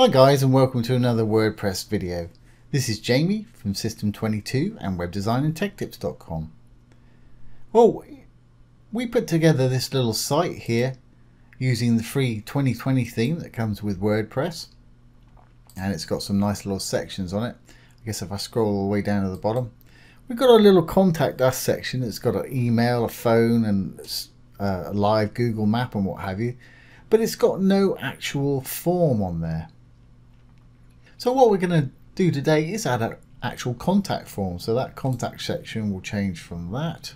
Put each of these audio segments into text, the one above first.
Hi guys and welcome to another WordPress video. This is Jamie from System22 and webdesignandtechtips.com. Well, we put together this little site here using the free 2020 theme that comes with WordPress and it's got some nice little sections on it. I guess if I scroll all the way down to the bottom we've got a little contact us section. It's got an email, a phone and uh, a live Google map and what have you but it's got no actual form on there. So what we're going to do today is add an actual contact form. So that contact section will change from that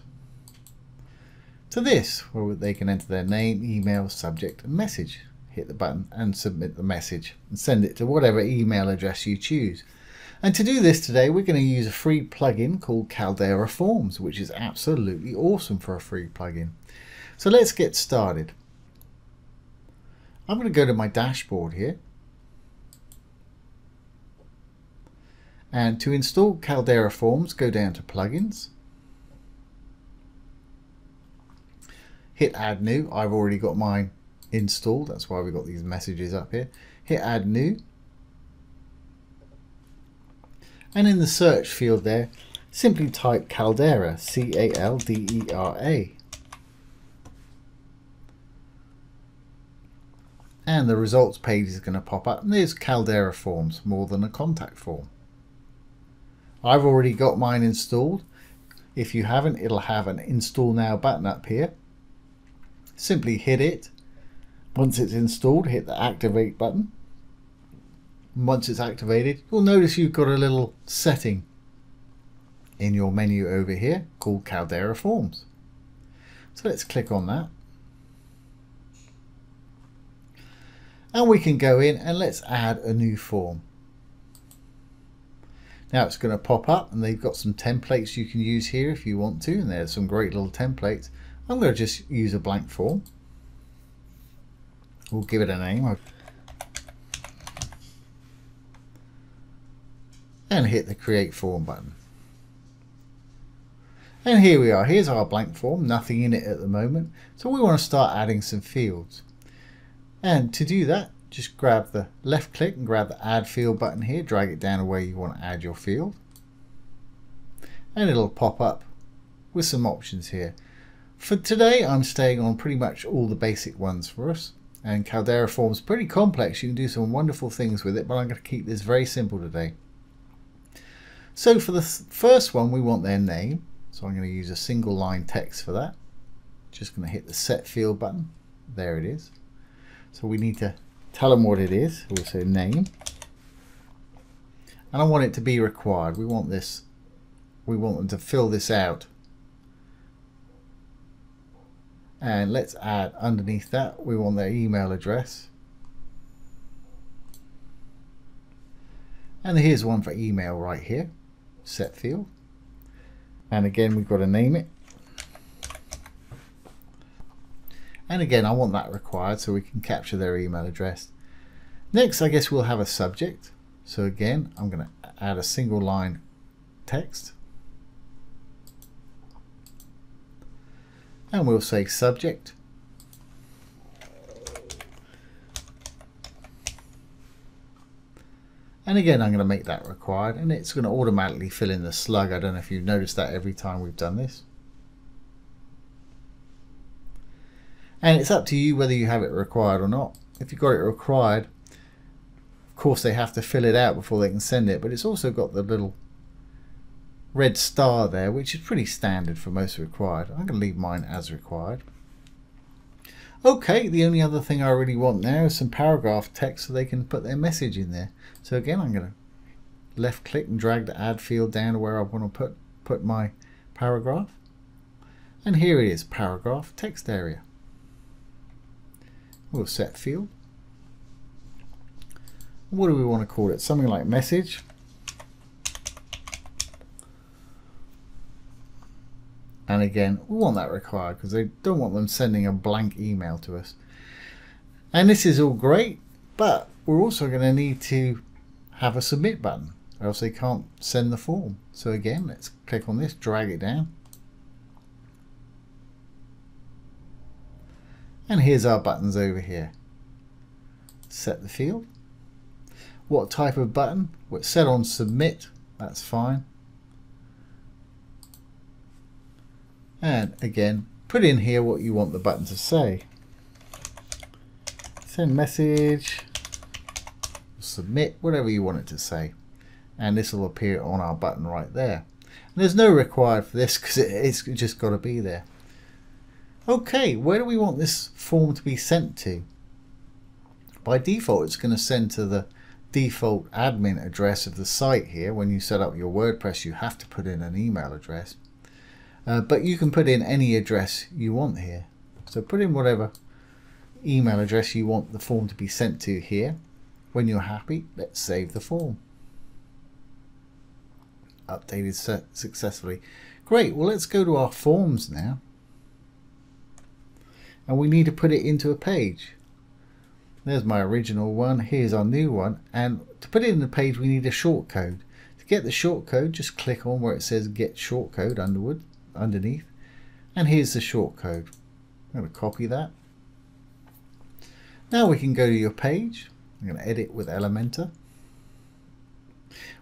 to this, where they can enter their name, email, subject and message. Hit the button and submit the message and send it to whatever email address you choose. And to do this today, we're going to use a free plugin called Caldera Forms, which is absolutely awesome for a free plugin. So let's get started. I'm going to go to my dashboard here And to install Caldera Forms, go down to Plugins. Hit Add New. I've already got mine installed. That's why we've got these messages up here. Hit Add New. And in the search field there, simply type Caldera, C-A-L-D-E-R-A. And the results page is going to pop up. And there's Caldera Forms, more than a contact form. I've already got mine installed. If you haven't, it'll have an install now button up here. Simply hit it. Once it's installed, hit the activate button. once it's activated, you'll notice you've got a little setting in your menu over here called Caldera Forms. So let's click on that. And we can go in and let's add a new form. Now it's going to pop up and they've got some templates you can use here if you want to and there's some great little templates. I'm going to just use a blank form. We'll give it a name. And hit the create form button. And here we are. Here's our blank form. Nothing in it at the moment. So we want to start adding some fields. And to do that, just grab the left click and grab the add field button here. Drag it down to where you want to add your field. And it'll pop up with some options here. For today I'm staying on pretty much all the basic ones for us. And Caldera Forms pretty complex. You can do some wonderful things with it but I'm going to keep this very simple today. So for the first one we want their name. So I'm going to use a single line text for that. Just going to hit the set field button. There it is. So we need to tell them what it is, we'll say name. And I want it to be required. We want this, we want them to fill this out. And let's add underneath that, we want their email address. And here's one for email right here, set field. And again, we've got to name it. And again, I want that required so we can capture their email address. Next, I guess we'll have a subject. So again, I'm going to add a single line text. And we'll say subject. And again, I'm going to make that required and it's going to automatically fill in the slug. I don't know if you've noticed that every time we've done this. And it's up to you whether you have it required or not. If you've got it required, of course they have to fill it out before they can send it, but it's also got the little red star there, which is pretty standard for most required. I'm going to leave mine as required. Okay, the only other thing I really want now is some paragraph text so they can put their message in there. So again, I'm going to left click and drag the add field down to where I want to put, put my paragraph. And here it is, paragraph text area. We'll set field. What do we want to call it? Something like message. And again, we want that required because they don't want them sending a blank email to us. And this is all great, but we're also going to need to have a submit button or else they can't send the form. So again, let's click on this, drag it down. And here's our buttons over here. Set the field. what type of button. We're set on submit, that's fine. And again, put in here what you want the button to say. Send message, submit, whatever you want it to say. And this will appear on our button right there. And there's no required for this because it's just got to be there. Okay, where do we want this form to be sent to? By default, it's going to send to the default admin address of the site here. When you set up your WordPress, you have to put in an email address. Uh, but you can put in any address you want here. So put in whatever email address you want the form to be sent to here. When you're happy, let's save the form. Updated successfully. Great, well let's go to our forms now. And we need to put it into a page. There's my original one, here's our new one. And to put it in the page we need a shortcode. To get the shortcode, just click on where it says get shortcode underwood, underneath. And here's the shortcode. I'm going to copy that. Now we can go to your page. I'm going to edit with Elementor.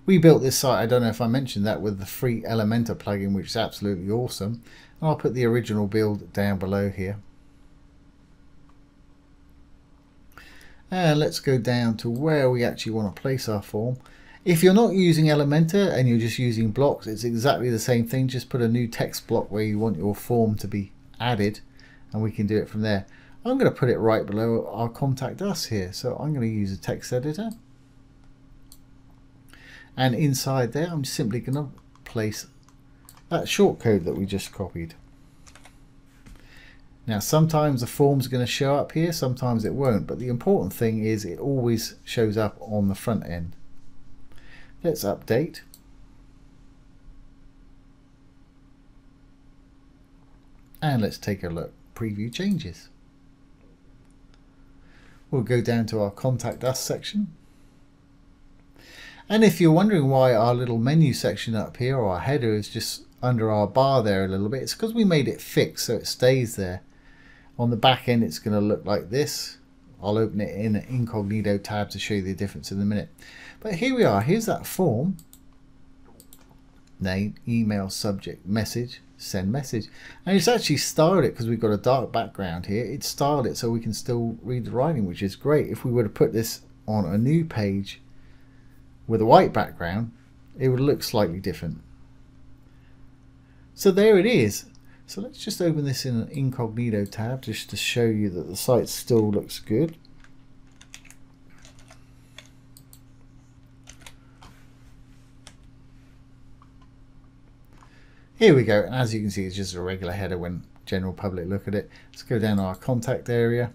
We built this site, I don't know if I mentioned that, with the free Elementor plugin, which is absolutely awesome. And I'll put the original build down below here. And let's go down to where we actually want to place our form. If you're not using Elementor and you're just using blocks, it's exactly the same thing. Just put a new text block where you want your form to be added and we can do it from there. I'm going to put it right below our contact us here. So I'm going to use a text editor. And inside there, I'm simply going to place that shortcode that we just copied. Now sometimes the form's going to show up here, sometimes it won't, but the important thing is it always shows up on the front end. Let's update. And let's take a look. Preview changes. We'll go down to our Contact Us section. And if you're wondering why our little menu section up here, or our header is just under our bar there a little bit, it's because we made it fixed so it stays there. On the back end it's going to look like this. I'll open it in an incognito tab to show you the difference in a minute. But here we are, here's that form. Name, email, subject, message, send message. And it's actually styled it because we've got a dark background here. It's styled it so we can still read the writing, which is great. If we were to put this on a new page with a white background, it would look slightly different. So there it is. So let's just open this in an incognito tab just to show you that the site still looks good. Here we go, and as you can see, it's just a regular header when general public look at it. Let's go down our contact area.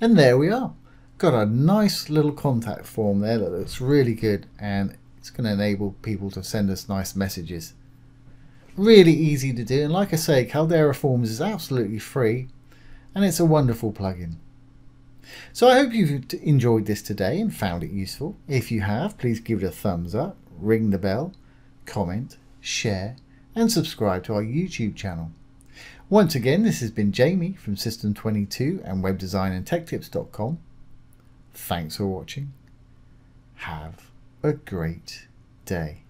And there we are. Got a nice little contact form there that looks really good and it's going to enable people to send us nice messages. Really easy to do and like I say Caldera Forms is absolutely free and it's a wonderful plugin. So I hope you've enjoyed this today and found it useful. If you have, please give it a thumbs up, ring the bell comment, share, and subscribe to our YouTube channel. Once again, this has been Jamie from System22 and WebDesignAndTechTips.com. Thanks for watching. Have a great day.